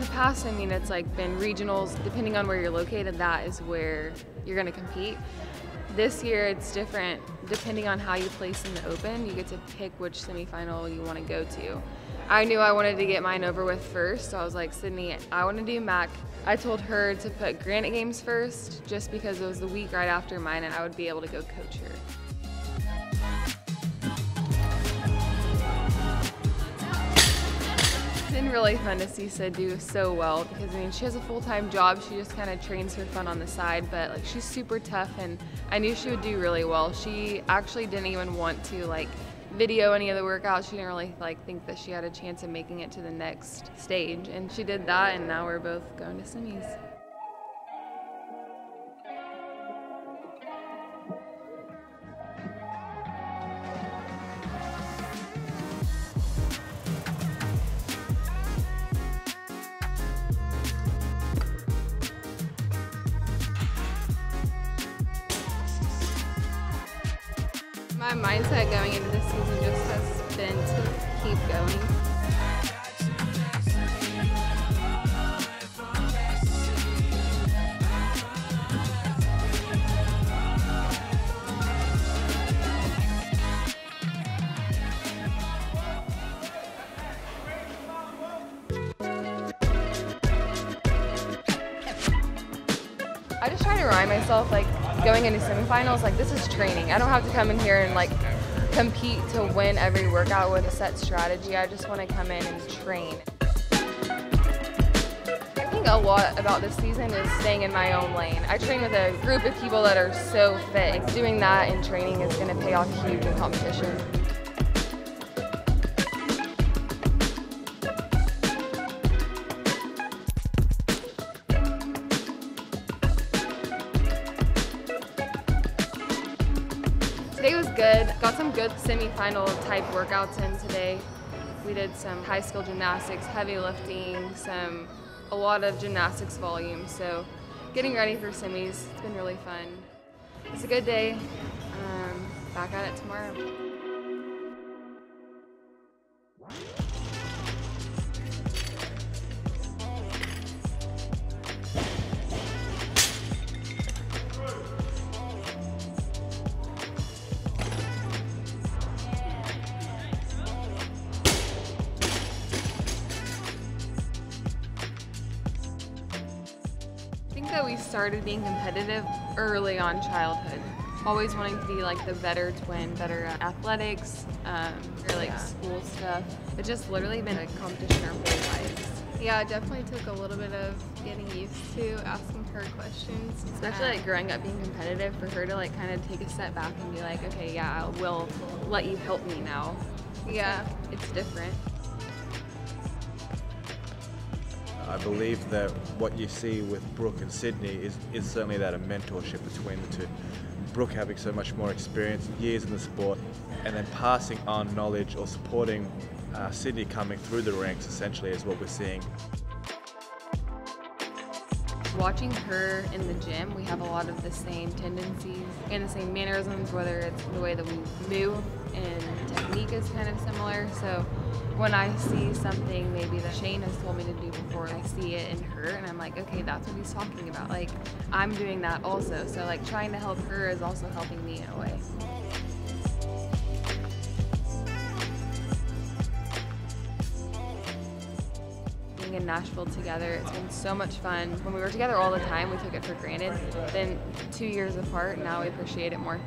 the past, I mean, it's like been regionals. Depending on where you're located, that is where you're going to compete. This year, it's different. Depending on how you place in the Open, you get to pick which semifinal you want to go to. I knew I wanted to get mine over with first, so I was like, Sydney, I want to do MAC. I told her to put Granite Games first, just because it was the week right after mine, and I would be able to go coach her. Really fun to see Sid do so well because I mean she has a full-time job. She just kind of trains for fun on the side, but like she's super tough and I knew she would do really well. She actually didn't even want to like video any of the workouts. She didn't really like think that she had a chance of making it to the next stage and she did that and now we're both going to semis. My mindset going into this season just has been to keep going. I just try to remind myself like going into semifinals, like this is training. I don't have to come in here and like compete to win every workout with a set strategy. I just want to come in and train. I think a lot about this season is staying in my own lane. I train with a group of people that are so fit. Doing that in training is going to pay off huge in competition. Today was good. Got some good semifinal type workouts in today. We did some high skill gymnastics, heavy lifting, some a lot of gymnastics volume. So getting ready for semis, it's been really fun. It's a good day. Um, back at it tomorrow. That we started being competitive early on childhood. Always wanting to be like the better twin, better at athletics, um, or like school stuff. It's just literally been a competition our whole lives. Yeah, it definitely took a little bit of getting used to asking her questions. Especially like growing up being competitive, for her to like kind of take a step back and be like, okay, yeah, I will let you help me now. yeah, It's different. I believe that what you see with Brooke and Sydney is, is certainly that a mentorship between the two. Brooke having so much more experience, years in the sport, and then passing on knowledge or supporting uh, Sydney coming through the ranks essentially is what we're seeing. Watching her in the gym, we have a lot of the same tendencies and the same mannerisms, whether it's the way that we move and technique is kind of similar. So when I see something maybe that Shane has told me to do before, I see it in her and I'm like, okay, that's what he's talking about. Like, I'm doing that also. So like trying to help her is also helping me in a way. being in Nashville together. It's been so much fun. When we were together all the time, we took it for granted. Then two years apart, now we appreciate it more.